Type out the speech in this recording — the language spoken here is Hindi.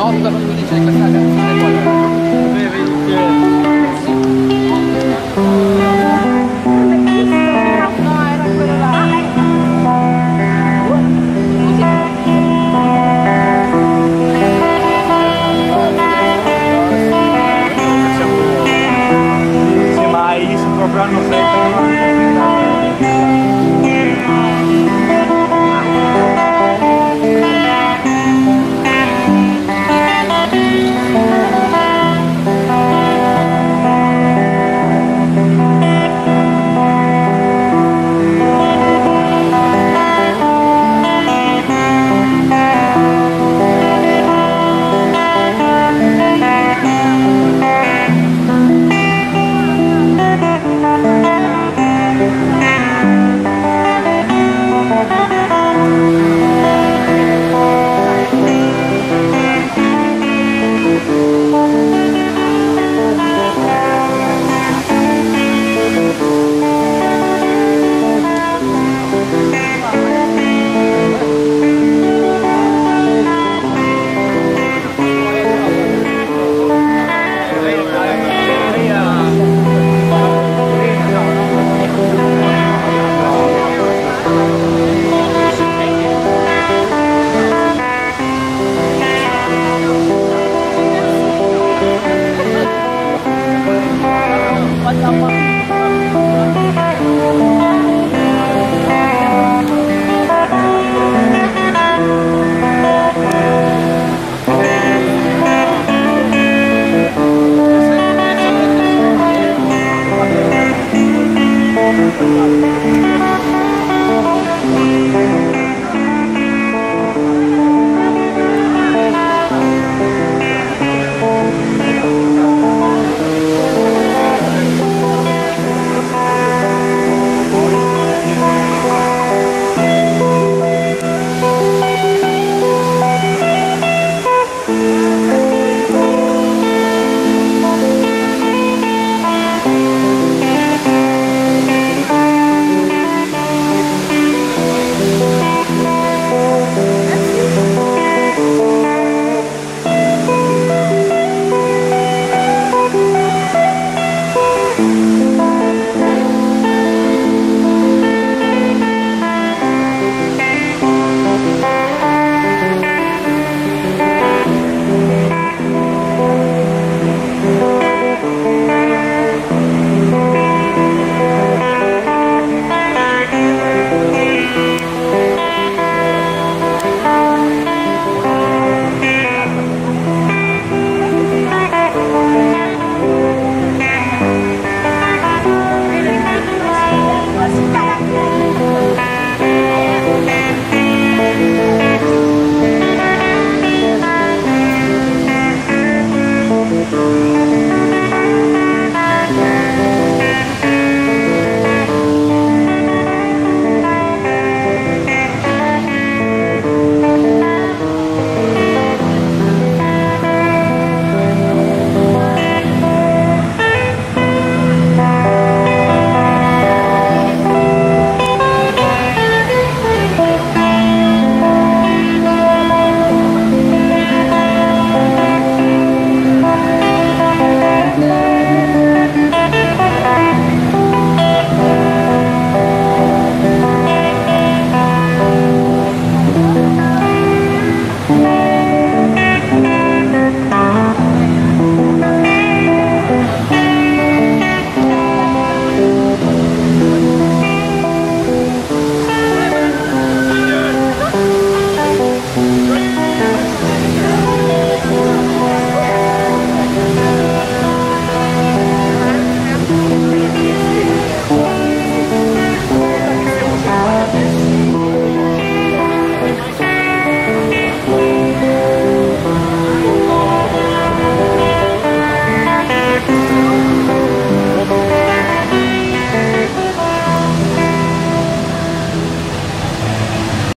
north of Tunisia, Kasada.